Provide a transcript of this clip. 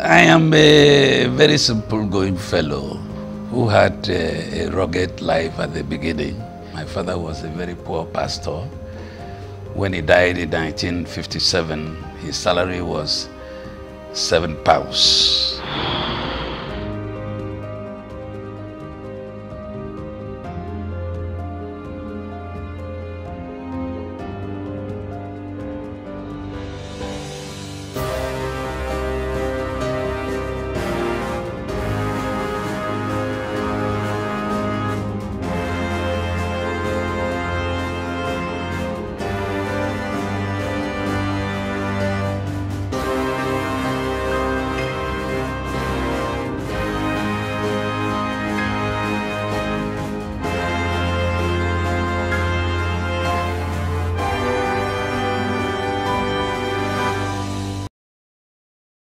I am a very simple going fellow who had a, a rugged life at the beginning. My father was a very poor pastor. When he died in 1957, his salary was seven pounds.